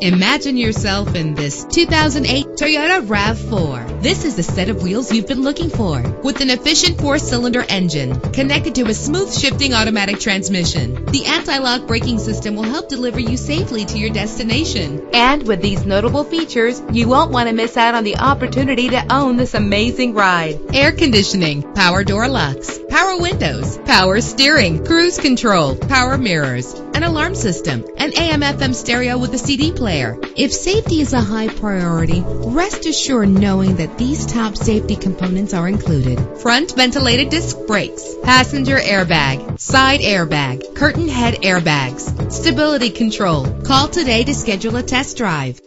Imagine yourself in this 2008 Toyota RAV4. This is the set of wheels you've been looking for with an efficient four-cylinder engine connected to a smooth shifting automatic transmission. The anti-lock braking system will help deliver you safely to your destination. And with these notable features, you won't want to miss out on the opportunity to own this amazing ride. Air conditioning, power door locks, power windows, power steering, cruise control, power mirrors, an alarm system, an AM FM stereo with a CD player. If safety is a high priority, rest assured knowing that these top safety components are included. Front ventilated disc brakes, passenger airbag, side airbag, curtain head airbags, stability control. Call today to schedule a test drive.